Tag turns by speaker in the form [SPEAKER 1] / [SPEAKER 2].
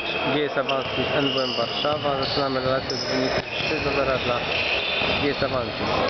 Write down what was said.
[SPEAKER 1] mecz GS Avanti z NWM Warszawa. Zaczynamy relację z wyniku 3 do 0 dla GS Avanti.